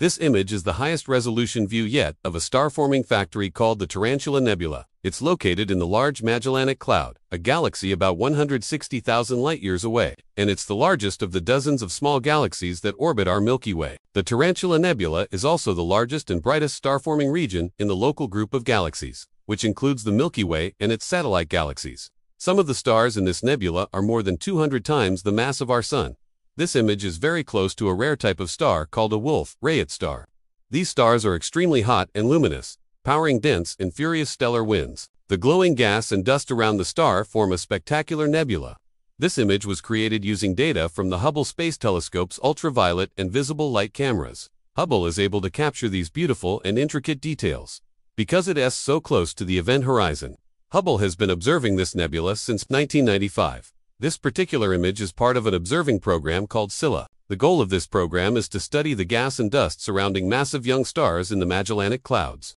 This image is the highest resolution view yet of a star-forming factory called the Tarantula Nebula. It's located in the Large Magellanic Cloud, a galaxy about 160,000 light-years away, and it's the largest of the dozens of small galaxies that orbit our Milky Way. The Tarantula Nebula is also the largest and brightest star-forming region in the local group of galaxies, which includes the Milky Way and its satellite galaxies. Some of the stars in this nebula are more than 200 times the mass of our Sun, this image is very close to a rare type of star called a Wolf-Rayet star. These stars are extremely hot and luminous, powering dense and furious stellar winds. The glowing gas and dust around the star form a spectacular nebula. This image was created using data from the Hubble Space Telescope's ultraviolet and visible light cameras. Hubble is able to capture these beautiful and intricate details. Because it is so close to the event horizon, Hubble has been observing this nebula since 1995. This particular image is part of an observing program called Scylla. The goal of this program is to study the gas and dust surrounding massive young stars in the Magellanic Clouds.